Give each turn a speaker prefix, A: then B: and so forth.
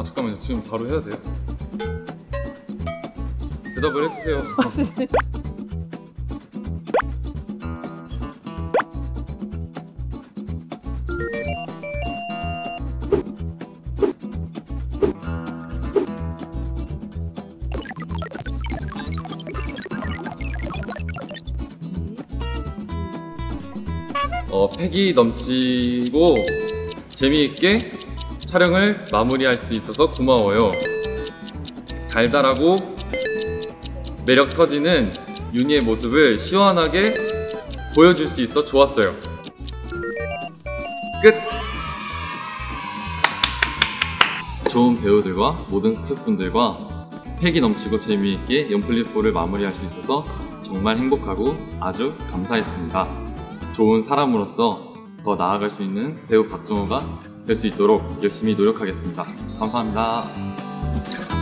A: 아 잠깐만요 지금 바로 해야 돼요? 대답을 해주세요 어, 패기 넘치고 재미있게 촬영을 마무리할 수 있어서 고마워요. 달달하고 매력 터지는 윤희의 모습을 시원하게 보여줄 수 있어 좋았어요. 끝! 좋은 배우들과 모든 스태프분들과 패기 넘치고 재미있게 연플리포를 마무리할 수 있어서 정말 행복하고 아주 감사했습니다. 좋은 사람으로서 더 나아갈 수 있는 배우 박정호가 될 수 있도록 열심히 노력하겠습니다. 감사합니다.